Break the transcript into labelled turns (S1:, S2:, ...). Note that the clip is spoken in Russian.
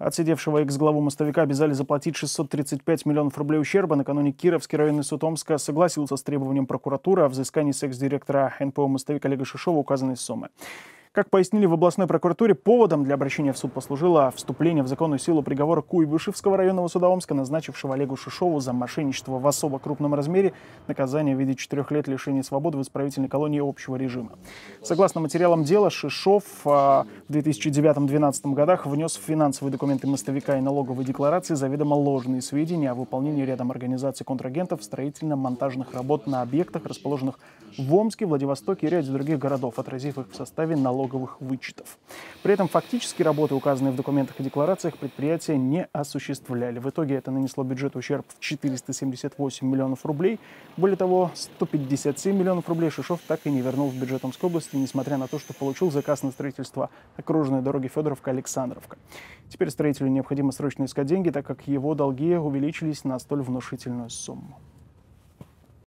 S1: Отсидевшего экс-главу мостовика обязали заплатить 635 миллионов рублей ущерба. Накануне Кировский районный суд Омска согласился с требованием прокуратуры о взыскании с экс-директора НПО «Мостовик» Олега Шишова указанной суммы. Как пояснили в областной прокуратуре, поводом для обращения в суд послужило вступление в законную силу приговора Куйбышевского районного суда Омска, назначившего Олегу Шишову за мошенничество в особо крупном размере наказание в виде четырех лет лишения свободы в исправительной колонии общего режима. Согласно материалам дела, Шишов а, в 2009-2012 годах внес в финансовые документы мостовика и налоговой декларации заведомо ложные сведения о выполнении рядом организаций контрагентов строительно-монтажных работ на объектах, расположенных в Омске, Владивостоке и ряде других городов, отразив их в составе налоговой налоговых вычетов. При этом фактически работы, указанные в документах и декларациях, предприятия не осуществляли. В итоге это нанесло бюджету ущерб в 478 миллионов рублей. Более того, 157 миллионов рублей Шишов так и не вернул в бюджет Омской области, несмотря на то, что получил заказ на строительство окружной дороги Федоровка-Александровка. Теперь строителю необходимо срочно искать деньги, так как его долги увеличились на столь внушительную сумму.